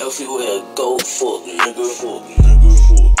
Everywhere I go, fuck nigga, fuck nigga, fuck nigga, fuck.